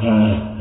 Hmm.